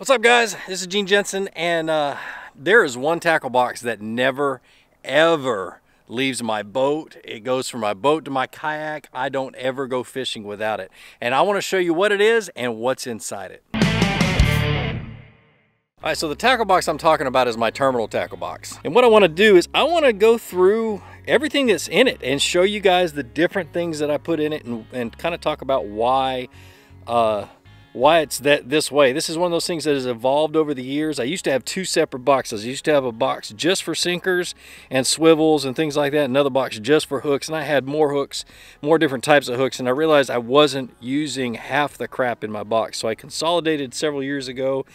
What's up guys? This is Gene Jensen and uh, there is one tackle box that never ever leaves my boat. It goes from my boat to my kayak. I don't ever go fishing without it. And I want to show you what it is and what's inside it. All right, so the tackle box I'm talking about is my terminal tackle box. And what I want to do is I want to go through everything that's in it and show you guys the different things that I put in it and, and kind of talk about why uh, why it's that this way. This is one of those things that has evolved over the years. I used to have two separate boxes. I used to have a box just for sinkers and swivels and things like that, another box just for hooks, and I had more hooks, more different types of hooks, and I realized I wasn't using half the crap in my box. So I consolidated several years ago,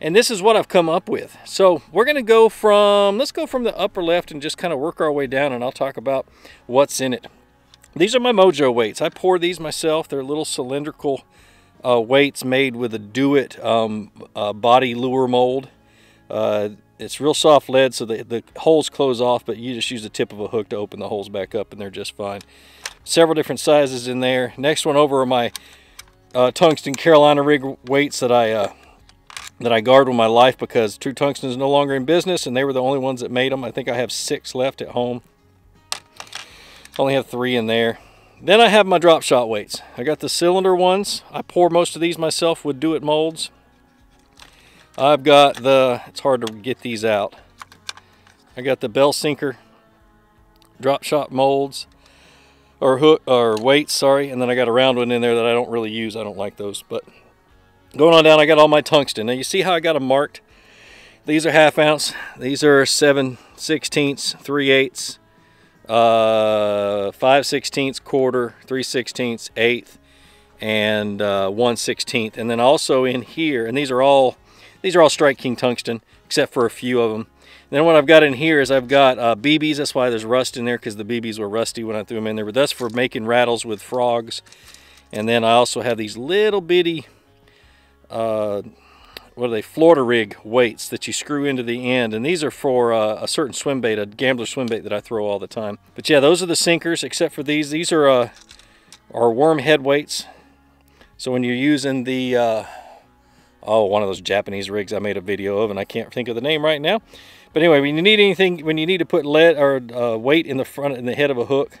and this is what I've come up with. So we're gonna go from, let's go from the upper left and just kind of work our way down, and I'll talk about what's in it. These are my Mojo weights. I pour these myself. They're little cylindrical uh, weights made with a Do-It um, uh, body lure mold. Uh, it's real soft lead, so the, the holes close off, but you just use the tip of a hook to open the holes back up, and they're just fine. Several different sizes in there. Next one over are my uh, tungsten Carolina rig weights that I uh, that I guard with my life because True Tungsten is no longer in business, and they were the only ones that made them. I think I have six left at home. Only have three in there. Then I have my drop shot weights. I got the cylinder ones. I pour most of these myself with Do It molds. I've got the, it's hard to get these out. I got the Bell Sinker drop shot molds or hook or weights, sorry. And then I got a round one in there that I don't really use. I don't like those, but going on down, I got all my tungsten. Now you see how I got them marked? These are half ounce. These are 7 sixteenths, 3 eighths, uh, 5 16ths, quarter, 3 16ths, eighth, and uh, 1 16th. And then also in here, and these are all these are all Strike King tungsten, except for a few of them. And then what I've got in here is I've got uh, BBs. That's why there's rust in there because the BBs were rusty when I threw them in there. But that's for making rattles with frogs. And then I also have these little bitty uh, what are they, Florida rig weights that you screw into the end. And these are for uh, a certain swim bait, a gambler swim bait that I throw all the time. But yeah, those are the sinkers, except for these. These are, uh, are worm head weights. So when you're using the, uh, oh, one of those Japanese rigs I made a video of, and I can't think of the name right now. But anyway, when you need anything, when you need to put lead or uh, weight in the front, in the head of a hook,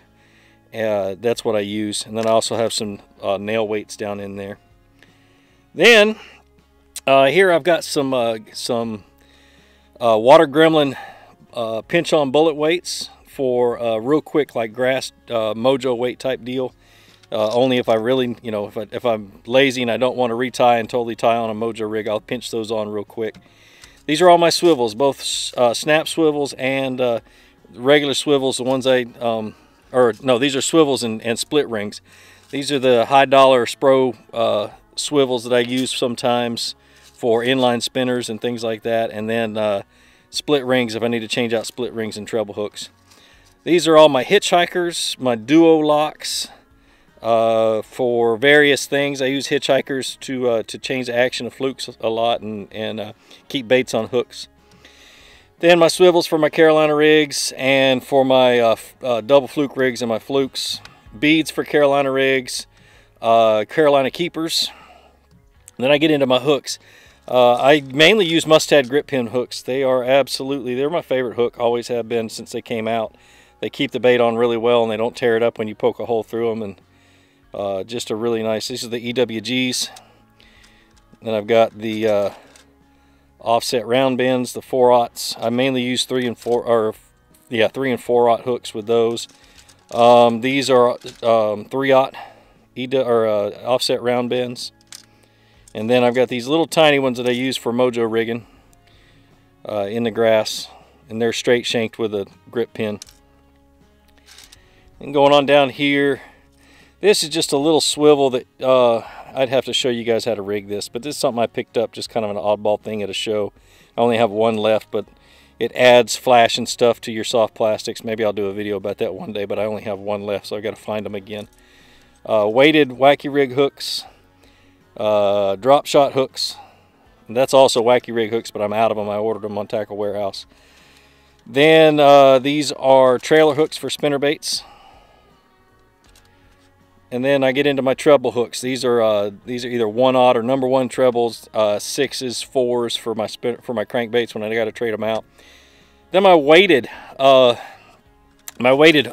uh, that's what I use. And then I also have some uh, nail weights down in there. Then uh, here I've got some uh, some uh, water gremlin uh, pinch on bullet weights for uh, real quick like grass uh, mojo weight type deal. only if I really, you know, if, I, if I'm lazy and I don't want to retie and totally tie on a mojo rig, I'll pinch those on real quick. These are all my swivels, both snap swivels and regular swivels, the ones I, um, or no, these are swivels and, and split rings. These are the high dollar Spro swivels that I use sometimes for inline spinners and things like that. And then uh, split rings if I need to change out split rings and treble hooks. These are all my hitchhikers, my duo locks uh, for various things. I use hitchhikers to uh, to change the action of flukes a lot and, and uh, keep baits on hooks. Then my swivels for my Carolina rigs and for my uh, uh, double fluke rigs and my flukes. Beads for Carolina rigs, Carolina keepers. then I get into my hooks. Uh, I mainly use Mustad grip pin hooks. They are absolutely, they're my favorite hook, always have been since they came out. They keep the bait on really well and they don't tear it up when you poke a hole through them. And uh, just a really nice, these are the EWGs. Then I've got the uh, offset round bends, the 4-aughts. I mainly use 3 and 4, or yeah, 3 and 4-aught hooks with those. Um, these are um, 3-aught or uh, offset round bends. And then I've got these little tiny ones that I use for mojo rigging uh, in the grass. And they're straight shanked with a grip pin. And going on down here, this is just a little swivel that uh, I'd have to show you guys how to rig this. But this is something I picked up, just kind of an oddball thing at a show. I only have one left, but it adds flash and stuff to your soft plastics. Maybe I'll do a video about that one day, but I only have one left, so I've got to find them again. Uh, weighted wacky rig hooks uh, drop shot hooks. That's also wacky rig hooks, but I'm out of them. I ordered them on Tackle Warehouse. Then uh, these are trailer hooks for spinner baits. and then I get into my treble hooks. These are uh, these are either one aught or number one trebles, uh, sixes, fours for my spin for my crankbaits when I got to trade them out. Then my weighted uh, my weighted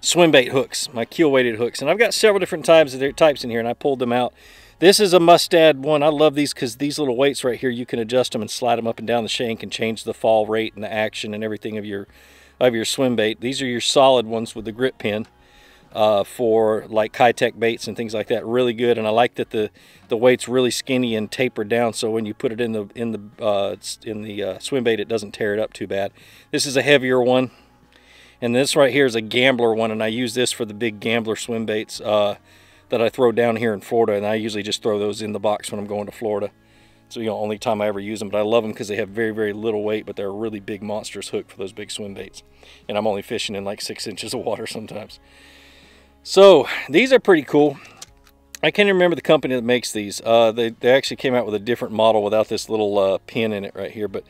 swim bait hooks, my keel weighted hooks, and I've got several different types of their types in here, and I pulled them out. This is a Mustad one. I love these because these little weights right here, you can adjust them and slide them up and down the shank and change the fall rate and the action and everything of your of your swim bait. These are your solid ones with the grip pin uh, for like Keitech baits and things like that. Really good, and I like that the the weight's really skinny and tapered down, so when you put it in the in the uh, in the uh, swim bait, it doesn't tear it up too bad. This is a heavier one, and this right here is a gambler one, and I use this for the big gambler swim baits uh, that I throw down here in Florida, and I usually just throw those in the box when I'm going to Florida. So you know, only time I ever use them, but I love them because they have very, very little weight, but they're a really big monstrous hook for those big swim baits. And I'm only fishing in like six inches of water sometimes. So these are pretty cool. I can't remember the company that makes these. Uh, they, they actually came out with a different model without this little uh, pin in it right here. But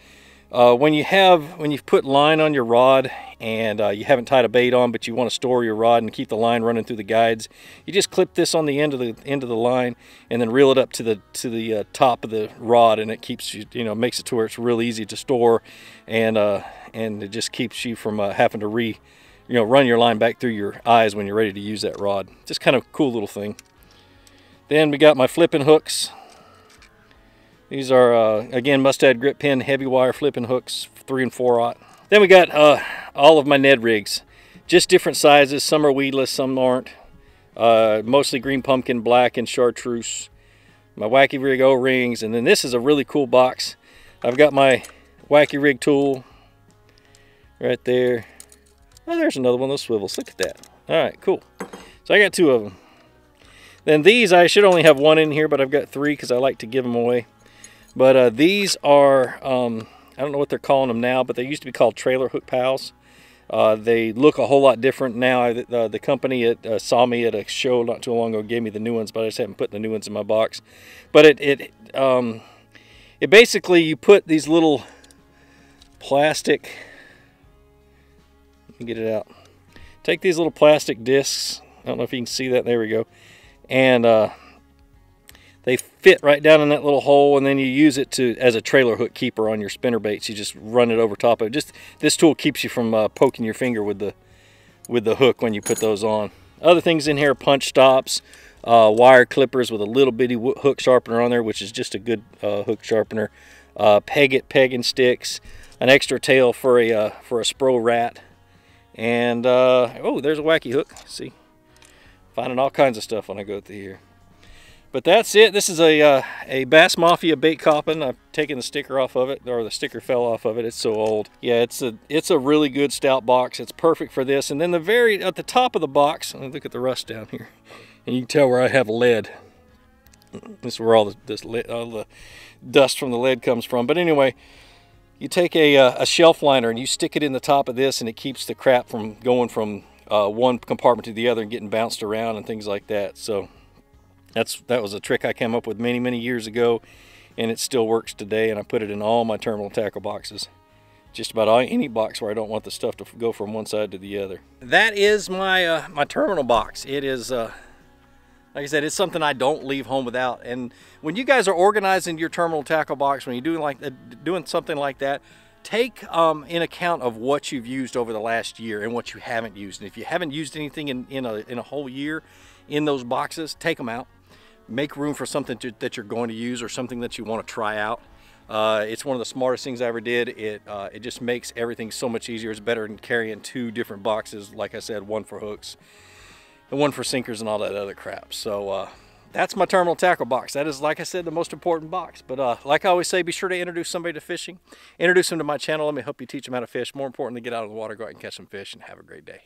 uh, when you have, when you've put line on your rod and uh, you haven't tied a bait on, but you want to store your rod and keep the line running through the guides, you just clip this on the end of the end of the line and then reel it up to the to the uh, top of the rod, and it keeps you, you know, makes it to where it's real easy to store, and uh, and it just keeps you from having to re you know, run your line back through your eyes when you're ready to use that rod. Just kind of cool little thing. Then we got my flipping hooks. These are, uh, again, Mustad grip pin heavy wire flipping hooks, 3 and 4 aught. Then we got uh, all of my Ned rigs. Just different sizes. Some are weedless, some aren't. Uh, mostly green pumpkin, black, and chartreuse. My wacky rig O-rings. And then this is a really cool box. I've got my wacky rig tool right there. Oh, there's another one of those swivels. Look at that. All right, cool. So I got two of them. Then these, I should only have one in here, but I've got three because I like to give them away. But uh, these are, um, I don't know what they're calling them now, but they used to be called trailer hook pals. Uh, they look a whole lot different now. The company at, uh, saw me at a show not too long ago, gave me the new ones, but I just haven't put the new ones in my box. But it, it, um, it basically, you put these little plastic let me get it out. Take these little plastic discs. I don't know if you can see that. There we go. And uh, fit right down in that little hole and then you use it to as a trailer hook keeper on your spinner baits. You just run it over top of it. Just This tool keeps you from uh, poking your finger with the, with the hook when you put those on. Other things in here, punch stops, uh, wire clippers with a little bitty hook sharpener on there, which is just a good uh, hook sharpener. Uh, peg it, pegging sticks, an extra tail for a, uh, for a Spro rat. And, uh, oh, there's a wacky hook. See, finding all kinds of stuff when I go through here. But that's it. This is a, uh, a Bass Mafia Bait Coffin. I've taken the sticker off of it, or the sticker fell off of it. It's so old. Yeah, it's a it's a really good stout box. It's perfect for this. And then the very, at the top of the box, look at the rust down here. And you can tell where I have lead. This is where all the, this lead, all the dust from the lead comes from. But anyway, you take a, uh, a shelf liner and you stick it in the top of this and it keeps the crap from going from uh, one compartment to the other and getting bounced around and things like that. So that's that was a trick I came up with many, many years ago and it still works today and I put it in all my terminal tackle boxes. Just about any box where I don't want the stuff to go from one side to the other. That is my uh, my terminal box. It is uh, like I said, it's something I don't leave home without. And when you guys are organizing your terminal tackle box, when you're doing like uh, doing something like that, take um, in account of what you've used over the last year and what you haven't used. And if you haven't used anything in, in, a, in a whole year in those boxes, take them out. Make room for something to, that you're going to use or something that you want to try out. Uh, it's one of the smartest things I ever did. It, uh, it just makes everything so much easier. It's better than carrying two different boxes, like I said, one for hooks and one for sinkers and all that other crap. So uh, that's my terminal tackle box. That is, like I said, the most important box. But uh, like I always say, be sure to introduce somebody to fishing. Introduce them to my channel. Let me help you teach them how to fish. More importantly, get out of the water, go out and catch some fish, and have a great day.